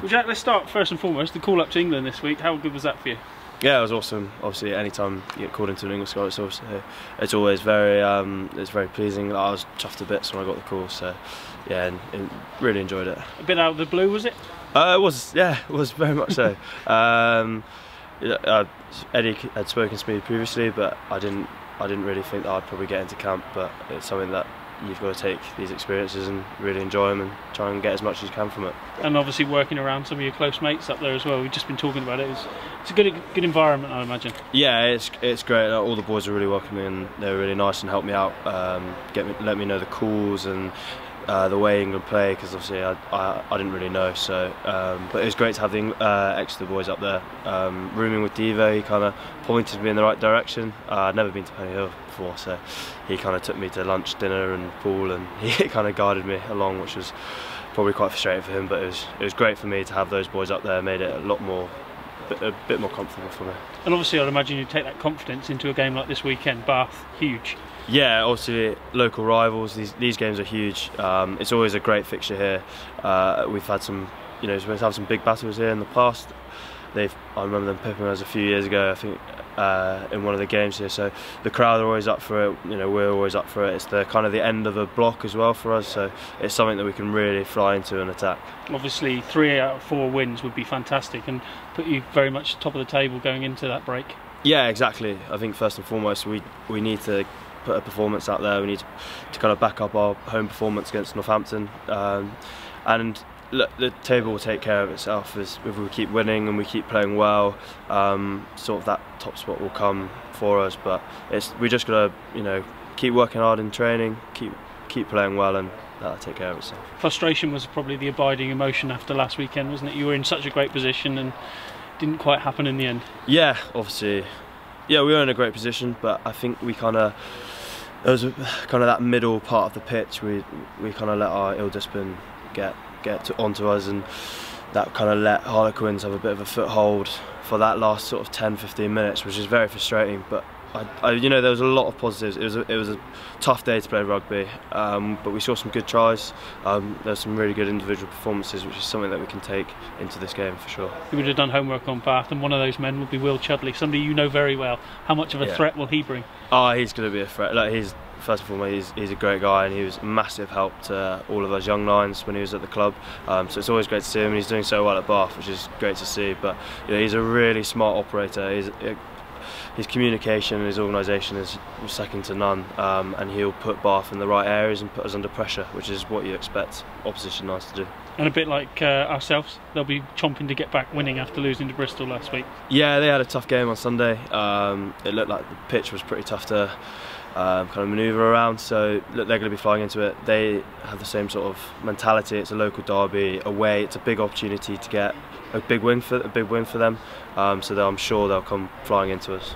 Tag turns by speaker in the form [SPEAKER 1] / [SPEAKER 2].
[SPEAKER 1] Well, Jack, let's start first and foremost. The call up to England this week. How good was that for you?
[SPEAKER 2] Yeah, it was awesome. Obviously, anytime you get called into an English squad, it's, also, it's always very, um, it's very pleasing. I was chuffed to bits when I got the call, so yeah, and, and really enjoyed it.
[SPEAKER 1] A bit out of the blue, was it?
[SPEAKER 2] Uh, it was, yeah, it was very much so. um, uh, Eddie had spoken to me previously, but I didn't, I didn't really think that I'd probably get into camp. But it's something that you've got to take these experiences and really enjoy them and try and get as much as you can from it.
[SPEAKER 1] And obviously working around some of your close mates up there as well. We've just been talking about it. It's, it's a good good environment, I imagine.
[SPEAKER 2] Yeah, it's it's great. All the boys are really welcoming and they're really nice and helped me out, um, get me, let me know the calls and uh, the way England play because obviously I, I, I, didn't really know. So, um, but it was great to have the uh, Exeter boys up there. Um, rooming with Divo, he kind of pointed me in the right direction. Uh, I'd never been to Pennyhill before, so he kind of took me to lunch, dinner, and pool, and he kind of guided me along, which was probably quite frustrating for him. But it was it was great for me to have those boys up there. Made it a lot more a bit more comfortable for me.
[SPEAKER 1] And obviously, I'd imagine you'd take that confidence into a game like this weekend. Bath, huge.
[SPEAKER 2] Yeah, obviously local rivals. These these games are huge. Um, it's always a great fixture here. Uh, we've had some, you know, we've had some big battles here in the past. They've, I remember them pipping us a few years ago. I think uh, in one of the games here. So the crowd are always up for it. You know, we're always up for it. It's the kind of the end of a block as well for us. So it's something that we can really fly into and attack.
[SPEAKER 1] Obviously, three out of four wins would be fantastic and put you very much top of the table going into that break.
[SPEAKER 2] Yeah, exactly. I think first and foremost we we need to put a performance out there. We need to, to kind of back up our home performance against Northampton. Um, and look, the table will take care of itself as if we keep winning and we keep playing well. Um, sort of that top spot will come for us, but it's we just gotta you know keep working hard in training, keep keep playing well, and that'll take care of itself.
[SPEAKER 1] Frustration was probably the abiding emotion after last weekend, wasn't it? You were in such a great position and didn't quite happen in the end.
[SPEAKER 2] Yeah, obviously, yeah, we were in a great position, but I think we kind of it was kind of that middle part of the pitch. We we kind of let our ill discipline get get to, onto us and that kind of let Harlequins have a bit of a foothold for that last sort of 10-15 minutes which is very frustrating but I, I, you know there was a lot of positives. It was a, it was a tough day to play rugby um, but we saw some good tries. Um, there's some really good individual performances which is something that we can take into this game for sure.
[SPEAKER 1] You would have done homework on Bath and one of those men would be Will Chudley somebody you know very well. How much of a yeah. threat will he bring?
[SPEAKER 2] Oh he's going to be a threat. Like he's first of all, he's, he's a great guy and he was a massive help to all of us young lions when he was at the club. Um, so it's always great to see him and he's doing so well at Bath, which is great to see. But you know, he's a really smart operator. He's, his communication and his organisation is second to none um, and he'll put Bath in the right areas and put us under pressure, which is what you expect opposition nines to do.
[SPEAKER 1] And a bit like uh, ourselves, they'll be chomping to get back winning after losing to Bristol last week.
[SPEAKER 2] Yeah, they had a tough game on Sunday. Um, it looked like the pitch was pretty tough to um, kind of manoeuvre around. So they're going to be flying into it. They have the same sort of mentality. It's a local derby away. It's a big opportunity to get a big win for a big win for them. Um, so I'm sure they'll come flying into us.